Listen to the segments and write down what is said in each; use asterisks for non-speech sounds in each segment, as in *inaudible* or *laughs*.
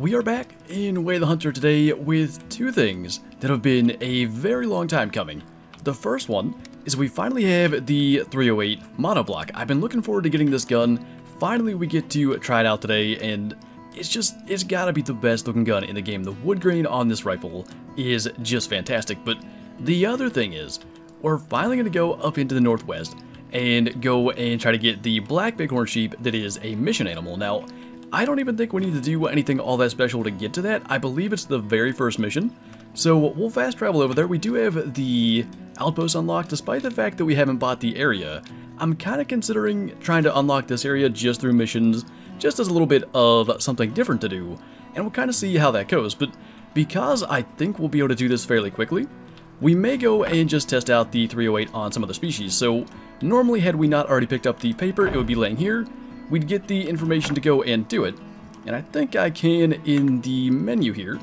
we are back in Way the Hunter today with two things that have been a very long time coming. The first one is we finally have the 308 Monobloc. I've been looking forward to getting this gun. Finally we get to try it out today and it's just, it's gotta be the best looking gun in the game. The wood grain on this rifle is just fantastic. But the other thing is, we're finally gonna go up into the northwest and go and try to get the black bighorn sheep that is a mission animal. Now, I don't even think we need to do anything all that special to get to that. I believe it's the very first mission. So we'll fast travel over there. We do have the outpost unlocked, despite the fact that we haven't bought the area. I'm kind of considering trying to unlock this area just through missions, just as a little bit of something different to do, and we'll kind of see how that goes. But because I think we'll be able to do this fairly quickly, we may go and just test out the 308 on some other species. So normally had we not already picked up the paper, it would be laying here, we'd get the information to go and do it. And I think I can, in the menu here,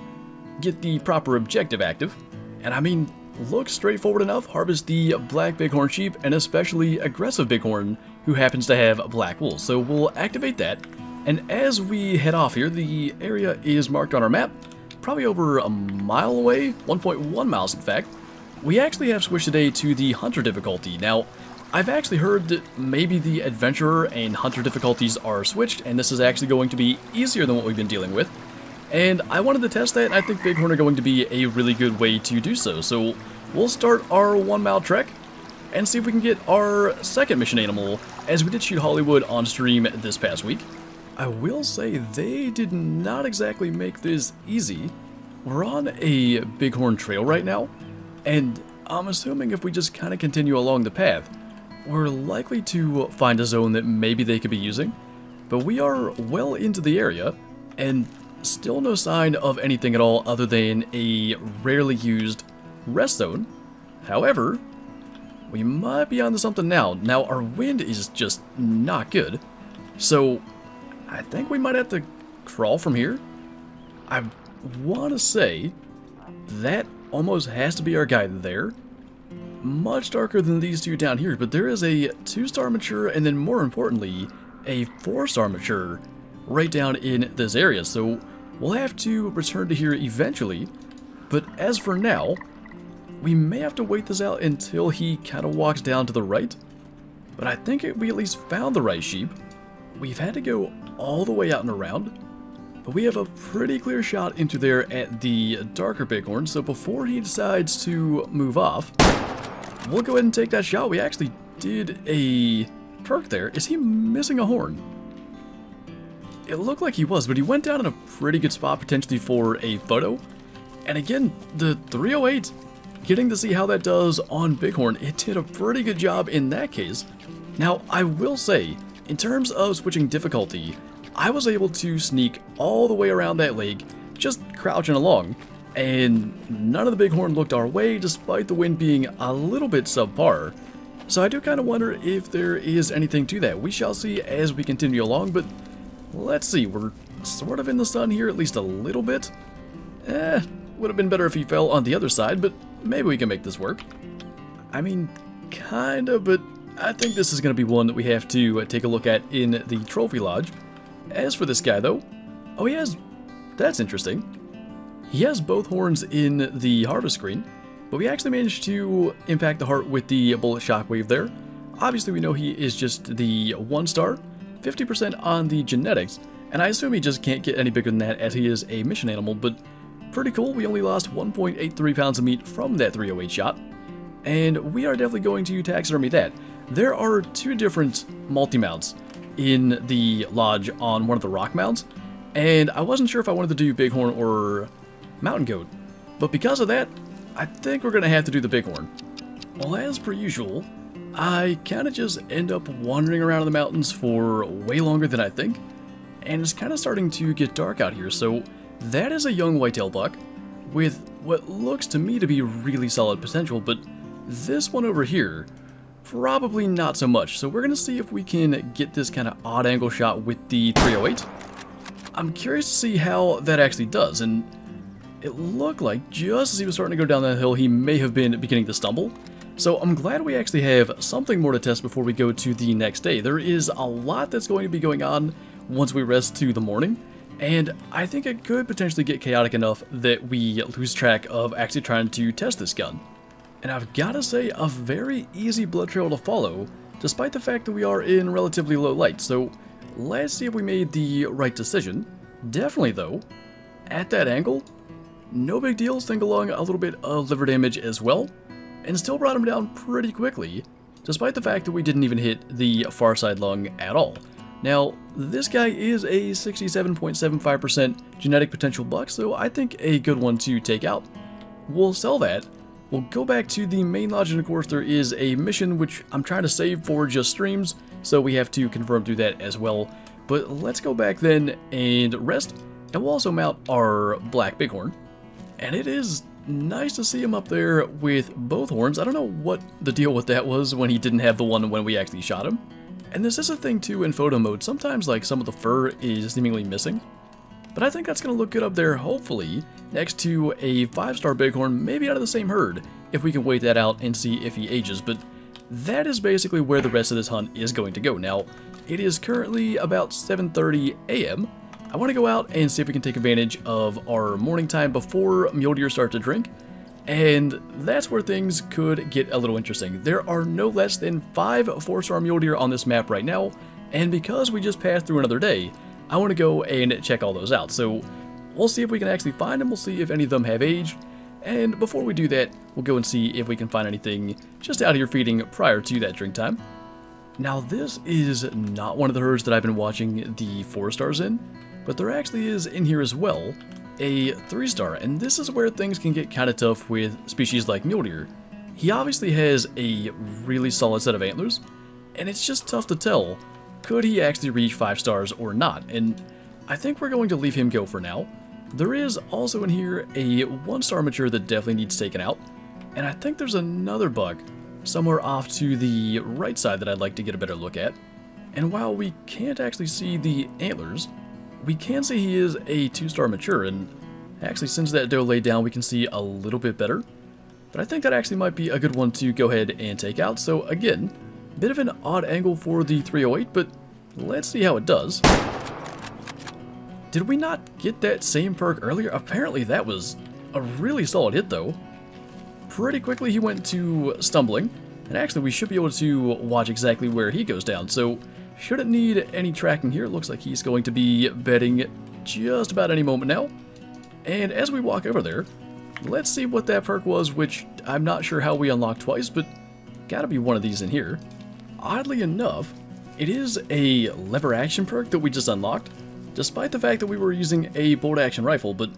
get the proper objective active. And I mean, looks straightforward enough, harvest the black bighorn sheep, and especially aggressive bighorn, who happens to have black wool. So we'll activate that, and as we head off here, the area is marked on our map, probably over a mile away, 1.1 miles in fact. We actually have switched today to the hunter difficulty. Now, I've actually heard that maybe the Adventurer and Hunter difficulties are switched, and this is actually going to be easier than what we've been dealing with. And I wanted to test that, and I think Bighorn are going to be a really good way to do so. So we'll start our one mile trek, and see if we can get our second mission animal, as we did shoot Hollywood on stream this past week. I will say they did not exactly make this easy. We're on a Bighorn trail right now, and I'm assuming if we just kind of continue along the path, we're likely to find a zone that maybe they could be using, but we are well into the area, and still no sign of anything at all other than a rarely used rest zone. However, we might be onto something now. Now, our wind is just not good, so I think we might have to crawl from here. I want to say that almost has to be our guide there much darker than these two down here, but there is a 2-star mature and then more importantly, a 4-star mature right down in this area. So we'll have to return to here eventually, but as for now, we may have to wait this out until he kind of walks down to the right. But I think we at least found the right sheep. We've had to go all the way out and around, but we have a pretty clear shot into there at the darker bighorn, so before he decides to move off, we'll go ahead and take that shot. We actually did a perk there. Is he missing a horn? It looked like he was, but he went down in a pretty good spot potentially for a photo. And again, the 308, getting to see how that does on Bighorn, it did a pretty good job in that case. Now, I will say, in terms of switching difficulty, I was able to sneak all the way around that lake, just crouching along, and none of the bighorn looked our way despite the wind being a little bit subpar. So I do kind of wonder if there is anything to that. We shall see as we continue along, but let's see, we're sort of in the sun here, at least a little bit. Eh, would have been better if he fell on the other side, but maybe we can make this work. I mean, kinda, but I think this is going to be one that we have to take a look at in the Trophy Lodge. As for this guy, though, oh, he has... That's interesting. He has both horns in the harvest screen, but we actually managed to impact the heart with the bullet shockwave there. Obviously, we know he is just the one star, 50% on the genetics, and I assume he just can't get any bigger than that as he is a mission animal, but pretty cool. We only lost 1.83 pounds of meat from that 308 shot, and we are definitely going to taxidermy that. There are two different multi-mounts in the lodge on one of the rock mounts, and I wasn't sure if I wanted to do bighorn or mountain goat. But because of that, I think we're going to have to do the bighorn. Well, as per usual, I kind of just end up wandering around in the mountains for way longer than I think, and it's kind of starting to get dark out here, so that is a young whitetail buck with what looks to me to be really solid potential, but this one over here, probably not so much, so we're going to see if we can get this kind of odd angle shot with the 308. I'm curious to see how that actually does, and it looked like just as he was starting to go down that hill, he may have been beginning to stumble. So I'm glad we actually have something more to test before we go to the next day. There is a lot that's going to be going on once we rest to the morning, And I think it could potentially get chaotic enough that we lose track of actually trying to test this gun. And I've gotta say, a very easy blood trail to follow, despite the fact that we are in relatively low light, so let's see if we made the right decision. Definitely though, at that angle, no big deal, sting along a little bit of liver damage as well, and still brought him down pretty quickly, despite the fact that we didn't even hit the far side lung at all. Now, this guy is a 67.75% genetic potential buck, so I think a good one to take out. We'll sell that. We'll go back to the main lodge, and of course there is a mission which I'm trying to save for just streams, so we have to confirm through that as well. But let's go back then and rest, and we'll also mount our Black Bighorn. And it is nice to see him up there with both horns. I don't know what the deal with that was when he didn't have the one when we actually shot him. And this is a thing too in photo mode, sometimes like some of the fur is seemingly missing. But I think that's going to look good up there, hopefully, next to a 5-star bighorn, maybe out of the same herd, if we can wait that out and see if he ages. But that is basically where the rest of this hunt is going to go. Now, it is currently about 7.30 a.m. I want to go out and see if we can take advantage of our morning time before mule deer start to drink. And that's where things could get a little interesting. There are no less than five 4-star mule deer on this map right now, and because we just passed through another day, I want to go and check all those out. So we'll see if we can actually find them, we'll see if any of them have aged, and before we do that, we'll go and see if we can find anything just out of here feeding prior to that drink time. Now this is not one of the herds that I've been watching the 4 stars in, but there actually is in here as well, a 3-star, and this is where things can get kind of tough with species like mule deer. He obviously has a really solid set of antlers, and it's just tough to tell, could he actually reach 5 stars or not, and I think we're going to leave him go for now. There is also in here a 1-star mature that definitely needs taken out, and I think there's another buck somewhere off to the right side that I'd like to get a better look at. And while we can't actually see the antlers, we can see he is a two-star mature, and actually since that doe laid down, we can see a little bit better. But I think that actually might be a good one to go ahead and take out. So again, bit of an odd angle for the 308, but let's see how it does. Did we not get that same perk earlier? Apparently that was a really solid hit though. Pretty quickly he went to stumbling, and actually we should be able to watch exactly where he goes down. So Shouldn't need any tracking here. It Looks like he's going to be bedding just about any moment now. And as we walk over there, let's see what that perk was, which I'm not sure how we unlocked twice, but gotta be one of these in here. Oddly enough, it is a lever action perk that we just unlocked, despite the fact that we were using a bolt action rifle, but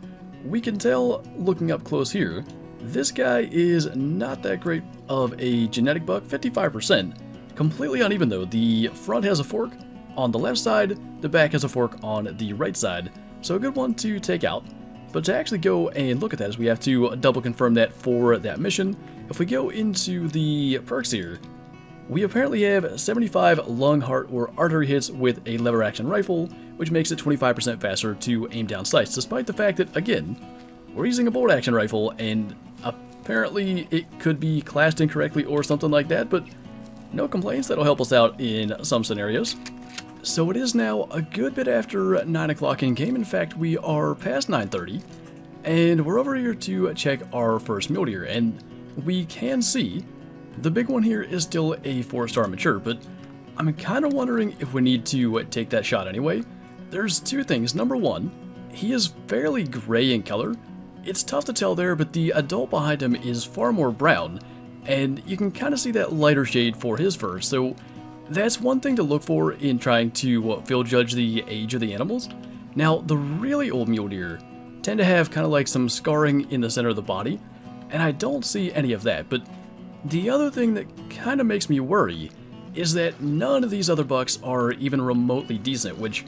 we can tell looking up close here, this guy is not that great of a genetic buck, 55%, Completely uneven though, the front has a fork on the left side, the back has a fork on the right side, so a good one to take out. But to actually go and look at that is we have to double confirm that for that mission. If we go into the perks here, we apparently have 75 lung, heart, or artery hits with a lever action rifle, which makes it 25% faster to aim down sights, despite the fact that, again, we're using a bolt action rifle, and apparently it could be classed incorrectly or something like that, but no complaints, that'll help us out in some scenarios. So it is now a good bit after 9 o'clock in game. In fact, we are past 9.30. And we're over here to check our first mule deer. And we can see the big one here is still a 4-star mature. But I'm kind of wondering if we need to uh, take that shot anyway. There's two things. Number one, he is fairly gray in color. It's tough to tell there, but the adult behind him is far more brown and you can kind of see that lighter shade for his fur, so that's one thing to look for in trying to uh, field judge the age of the animals. Now, the really old mule deer tend to have kind of like some scarring in the center of the body, and I don't see any of that, but the other thing that kind of makes me worry is that none of these other bucks are even remotely decent, which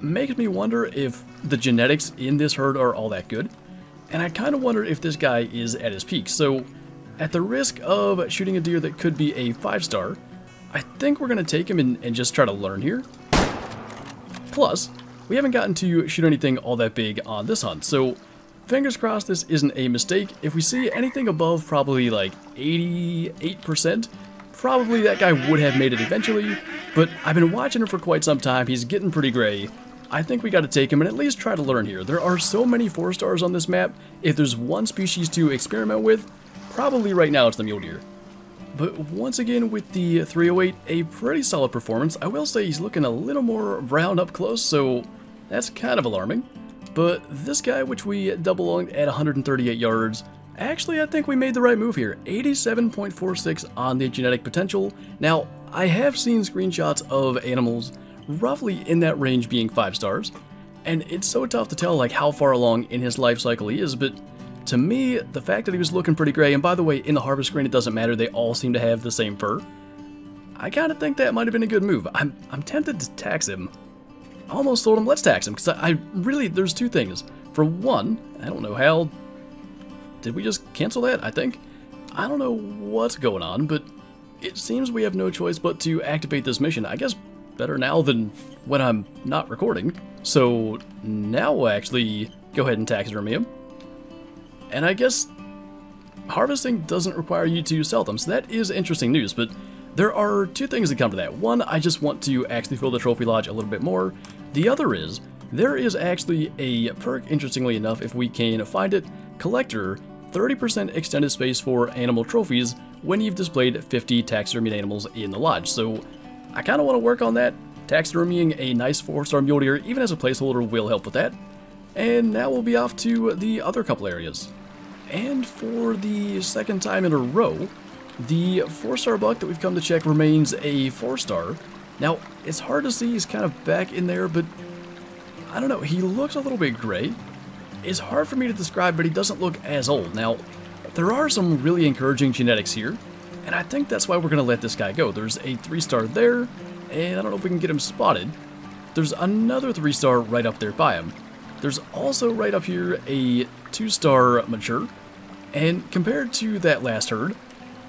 makes me wonder if the genetics in this herd are all that good, and I kind of wonder if this guy is at his peak, so at the risk of shooting a deer that could be a 5-star, I think we're to take him and, and just try to learn here. Plus, we haven't gotten to shoot anything all that big on this hunt, so fingers crossed this isn't a mistake. If we see anything above probably like 88%, probably that guy would have made it eventually, but I've been watching him for quite some time, he's getting pretty gray. I think we got to take him and at least try to learn here. There are so many 4 stars on this map, if there's one species to experiment with, probably right now it's the mule deer. But once again with the 308, a pretty solid performance. I will say he's looking a little more brown up close, so that's kind of alarming. But this guy, which we double lunged at 138 yards, actually I think we made the right move here. 87.46 on the genetic potential. Now, I have seen screenshots of animals roughly in that range being 5 stars, and it's so tough to tell like how far along in his life cycle he is, but to me, the fact that he was looking pretty gray, and by the way, in the harvest screen it doesn't matter, they all seem to have the same fur, I kind of think that might have been a good move. I'm, I'm tempted to tax him. Almost told him let's tax him, because I, I really, there's two things. For one, I don't know how, did we just cancel that, I think? I don't know what's going on, but it seems we have no choice but to activate this mission. I guess better now than when I'm not recording. So now we'll actually go ahead and taxidermy him. And I guess harvesting doesn't require you to sell them, so that is interesting news, but there are two things that come to that. One, I just want to actually fill the trophy lodge a little bit more. The other is, there is actually a perk, interestingly enough, if we can find it, Collector, 30% extended space for animal trophies when you've displayed 50 taxidermied animals in the lodge. So I kind of want to work on that. Taxidermying a nice 4-star mule deer, even as a placeholder, will help with that. And now we'll be off to the other couple areas. And for the second time in a row, the 4-star buck that we've come to check remains a 4-star. Now, it's hard to see he's kind of back in there, but I don't know, he looks a little bit gray. It's hard for me to describe, but he doesn't look as old. Now, there are some really encouraging genetics here, and I think that's why we're going to let this guy go. There's a 3-star there, and I don't know if we can get him spotted. There's another 3-star right up there by him. There's also right up here a two-star mature, and compared to that last herd,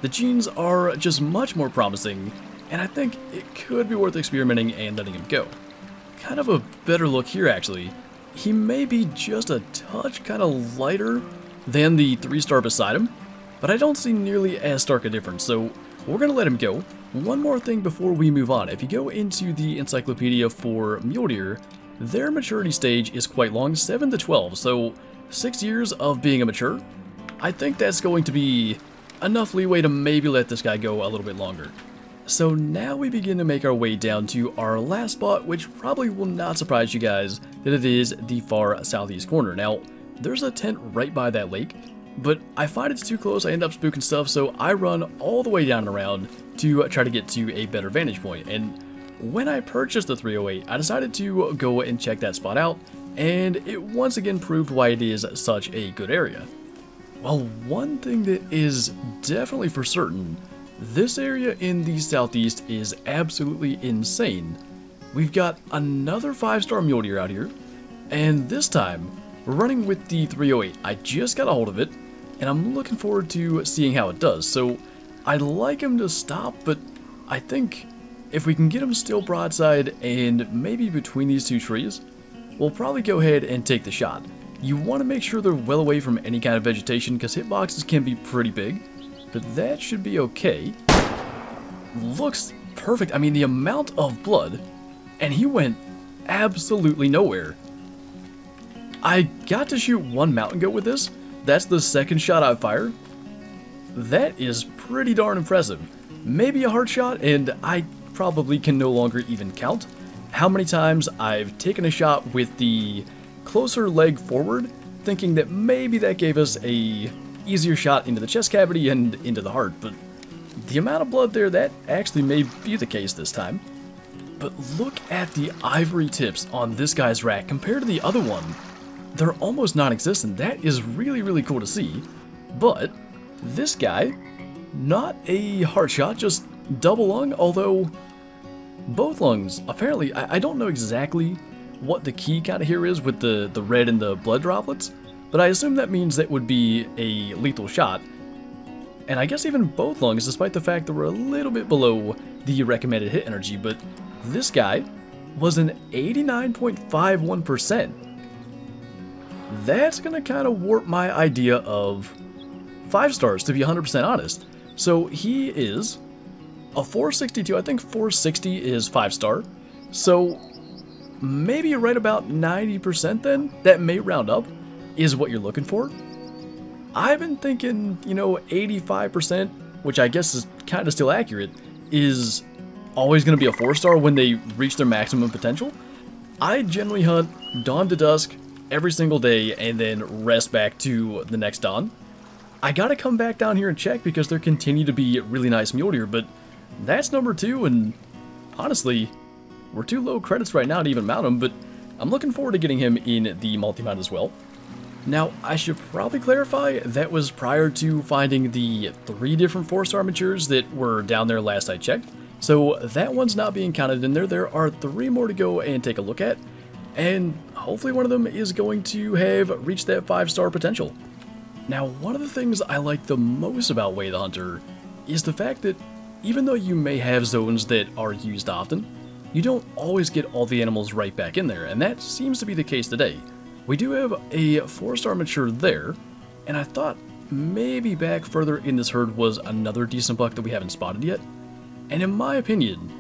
the genes are just much more promising, and I think it could be worth experimenting and letting him go. Kind of a better look here actually. He may be just a touch kind of lighter than the three-star beside him, but I don't see nearly as stark a difference, so we're going to let him go. One more thing before we move on. If you go into the encyclopedia for mule deer, their maturity stage is quite long, 7 to 12, so 6 years of being a mature. I think that's going to be enough leeway to maybe let this guy go a little bit longer. So now we begin to make our way down to our last spot, which probably will not surprise you guys that it is the far southeast corner. Now, there's a tent right by that lake, but I find it's too close, I end up spooking stuff, so I run all the way down and around to try to get to a better vantage point. And when I purchased the 308, I decided to go and check that spot out, and it once again proved why it is such a good area. Well, one thing that is definitely for certain, this area in the southeast is absolutely insane. We've got another 5-star mule deer out here, and this time, we're running with the 308. I just got a hold of it, and I'm looking forward to seeing how it does. So, I'd like him to stop, but I think if we can get them still broadside and maybe between these two trees, we'll probably go ahead and take the shot. You want to make sure they're well away from any kind of vegetation because hitboxes can be pretty big, but that should be okay. Looks perfect. I mean, the amount of blood, and he went absolutely nowhere. I got to shoot one mountain goat with this. That's the second shot I've fired. That is pretty darn impressive. Maybe a hard shot, and I probably can no longer even count how many times I've taken a shot with the closer leg forward, thinking that maybe that gave us a easier shot into the chest cavity and into the heart, but the amount of blood there, that actually may be the case this time. But look at the ivory tips on this guy's rack compared to the other one. They're almost non-existent. That is really, really cool to see. But this guy, not a heart shot, just double lung, although both lungs, apparently, I, I don't know exactly what the key kind of here is with the, the red and the blood droplets, but I assume that means that would be a lethal shot. And I guess even both lungs, despite the fact that we're a little bit below the recommended hit energy, but this guy was an 89.51%. That's gonna kind of warp my idea of 5 stars, to be 100% honest. So he is a 462, I think 460 is 5 star. So maybe right about 90% then, that may round up, is what you're looking for. I've been thinking, you know, 85%, which I guess is kind of still accurate, is always going to be a 4-star when they reach their maximum potential. I generally hunt dawn to dusk every single day and then rest back to the next dawn. I gotta come back down here and check because there continue to be really nice mule deer, but that's number two, and honestly, we're too low credits right now to even mount him, but I'm looking forward to getting him in the multi-mount as well. Now, I should probably clarify, that was prior to finding the three different 4-star matures that were down there last I checked. So that one's not being counted in there. There are three more to go and take a look at. And hopefully one of them is going to have reached that 5-star potential. Now, one of the things I like the most about Way the Hunter is the fact that even though you may have zones that are used often, you don't always get all the animals right back in there, and that seems to be the case today. We do have a 4-star mature there, and I thought maybe back further in this herd was another decent buck that we haven't spotted yet. And in my opinion,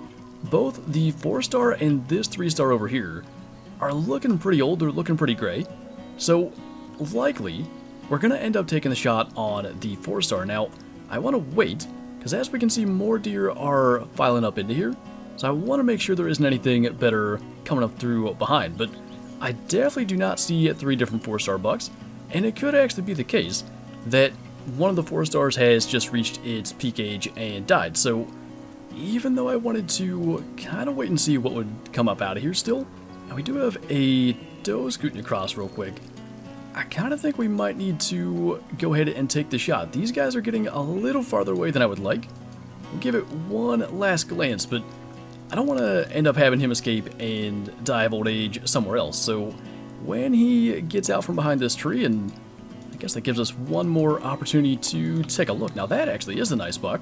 both the 4-star and this 3-star over here are looking pretty old, they're looking pretty gray. So, likely, we're going to end up taking the shot on the 4-star. Now, I want to wait, because as we can see, more deer are filing up into here. So I want to make sure there isn't anything better coming up through behind. But I definitely do not see three different 4-star bucks, and it could actually be the case that one of the 4 stars has just reached its peak age and died. So even though I wanted to kind of wait and see what would come up out of here still, we do have a doe scooting across real quick. I kind of think we might need to go ahead and take the shot. These guys are getting a little farther away than I would like. We'll give it one last glance, but I don't want to end up having him escape and die of old age somewhere else. So when he gets out from behind this tree, and I guess that gives us one more opportunity to take a look. Now that actually is a nice buck.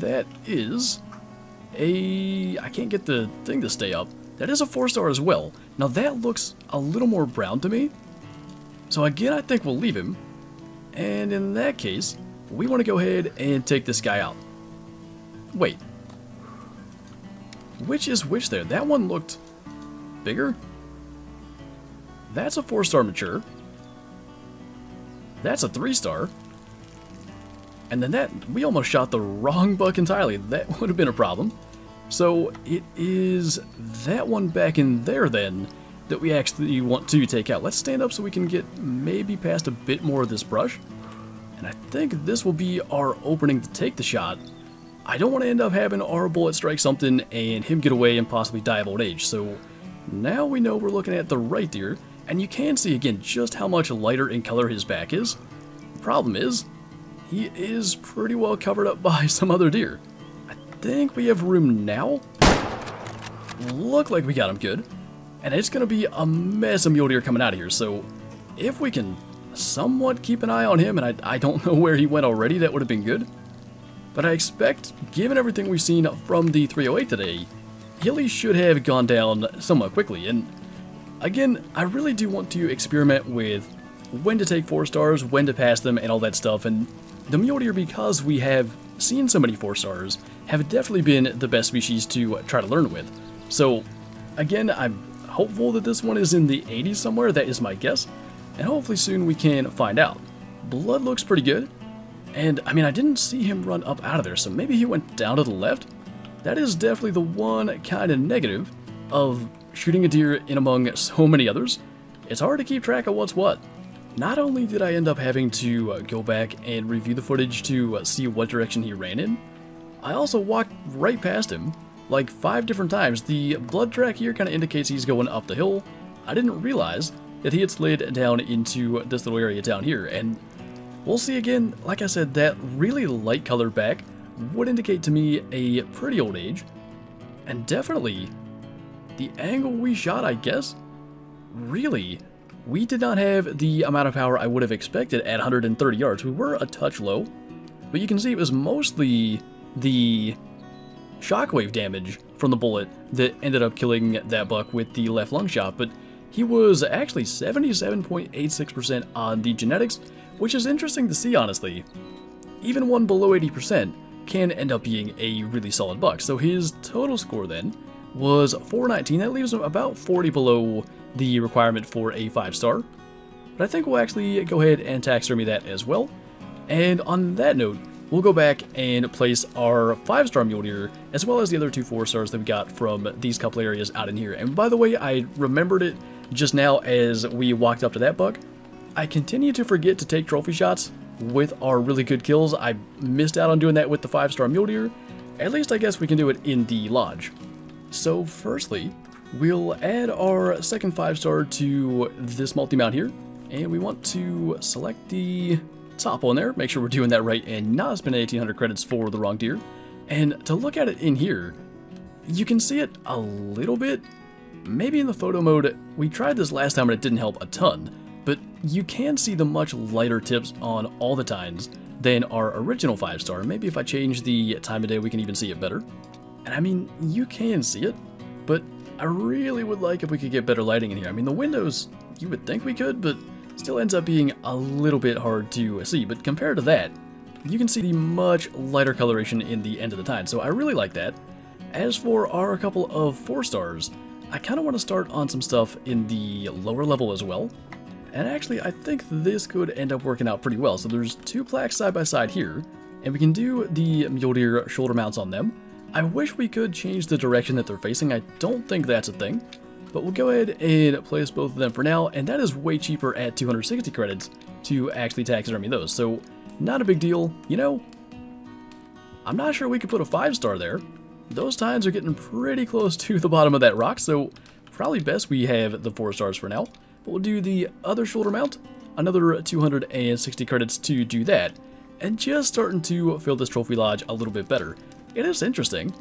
That is a... I can't get the thing to stay up. That is a 4-star as well. Now that looks a little more brown to me. So again, I think we'll leave him. And in that case, we want to go ahead and take this guy out. Wait. Which is which there? That one looked bigger. That's a 4-star mature. That's a 3-star. And then that, we almost shot the wrong buck entirely. That *laughs* would have been a problem. So it is that one back in there then that we actually want to take out. Let's stand up so we can get maybe past a bit more of this brush. And I think this will be our opening to take the shot. I don't want to end up having our bullet strike something and him get away and possibly die of old age. So now we know we're looking at the right deer. And you can see again just how much lighter in color his back is. The Problem is, he is pretty well covered up *laughs* by some other deer I think we have room now. Look like we got him good. And it's going to be a mess of mule deer coming out of here, so if we can somewhat keep an eye on him, and I, I don't *laughs* know where he went already, that would have been good. But I expect, given everything we've seen from the 308 today, Hilly should have gone down somewhat quickly. And again, I really do want to experiment with when to take 4 stars, when to pass them, and all that stuff. And the mule deer, because we have seen so many 4 stars, have definitely been the best species to try to learn with. So, again, I'm hopeful that this one is in the 80s somewhere, that is my guess, and hopefully soon we can find out. Blood looks pretty good, and I mean, I didn't see him run up out of there, so maybe he went down to the left? That is definitely the one kind of negative of shooting a deer in among so many others. It's hard to keep track of what's what. Not only did I end up having to uh, go back and review the footage to uh, see what direction he ran in, I also walked right past him, like five different times. The blood track here kind of indicates he's going up the hill. I didn't realize that he had slid down into this little area down here, and we'll see again, like I said, that really light colored back would indicate to me a pretty old age, and definitely the angle we shot, I guess, really, we did not have the amount of power I would have expected at 130 yards. We were a touch low, but you can see it was mostly the shockwave damage from the bullet that ended up killing that buck with the left lung shot, but he was actually 77.86% on the genetics, which is interesting to see, honestly. Even one below 80% can end up being a really solid buck, so his total score then was 419. That leaves him about 40 below the requirement for a 5-star. But I think we'll actually go ahead and taxidermy that as well. And on that note, we'll go back and place our 5-star mule deer, as well as the other two 4-stars that we got from these couple areas out in here. And by the way, I remembered it just now as we walked up to that buck. I continue to forget to take trophy shots with our really good kills. I missed out on doing that with the 5-star mule deer. At least I guess we can do it in the lodge. So firstly, we'll add our second 5-star to this multi-mount here. And we want to select the top one there, make sure we're doing that right and not spend 1800 credits for the wrong deer. And to look at it in here, you can see it a little bit. Maybe in the photo mode, we tried this last time and it didn't help a ton, but you can see the much lighter tips on all the tines than our original 5 star. Maybe if I change the time of day, we can even see it better. And I mean, you can see it, but I really would like if we could get better lighting in here. I mean, the windows, you would think we could, but still ends up being a little bit hard to see. But compared to that, you can see the much lighter coloration in the end of the tide, so I really like that. As for our couple of 4 stars, I kind of want to start on some stuff in the lower level as well. And actually, I think this could end up working out pretty well. So there's two plaques side by side here, and we can do the mule shoulder mounts on them. I wish we could change the direction that they're facing. I don't think that's a thing. But we'll go ahead and place both of them for now, and that is way cheaper at 260 credits to actually taxidermy those. So not a big deal. You know, I'm not sure we could put a 5-star there. Those tines are getting pretty close *laughs* to the bottom of that rock, so probably best we have the 4 stars for now. But we'll do the other shoulder mount, another 260 credits to do that, and just starting to fill this trophy lodge a little bit better. It is interesting.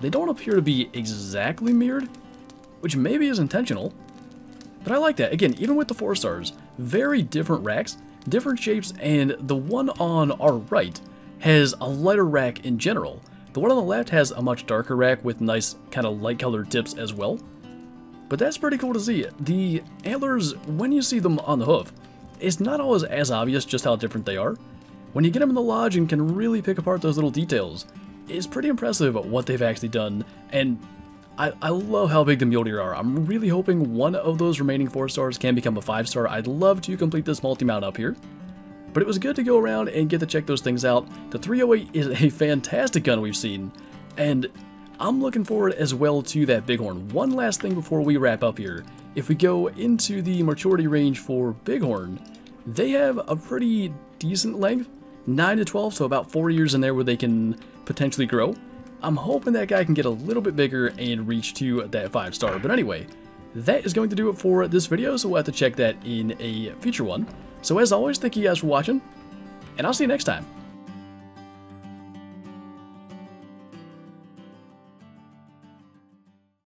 They don't appear to be exactly mirrored, which maybe is intentional, but I like that. Again, even with the 4 stars, very different racks, different shapes, and the one on our right has a lighter rack in general. The one on the left has a much darker rack with nice kind of light colored tips as well. But that's pretty cool to see. The antlers, when you see them on the hoof, it's not always as obvious just how different they are. When you get them in the lodge and can really pick apart those little details, it's pretty impressive what they've actually done, and I, I love how big the deer are. I'm really hoping one of those remaining 4 stars can become a 5 star. I'd love to complete this multi-mount up here. But it was good to go around and get to check those things out. The 308 is a fantastic gun we've seen, and I'm looking forward as well to that Bighorn. One last thing before we wrap up here. If we go into the maturity range for Bighorn, they have a pretty decent length, 9 to 12, so about 4 years in there where they can potentially grow. I'm hoping that guy can get a little bit bigger and reach to that 5 star. But anyway, that is going to do it for this video, so we'll have to check that in a future one. So as always, thank you guys for watching, and I'll see you next time.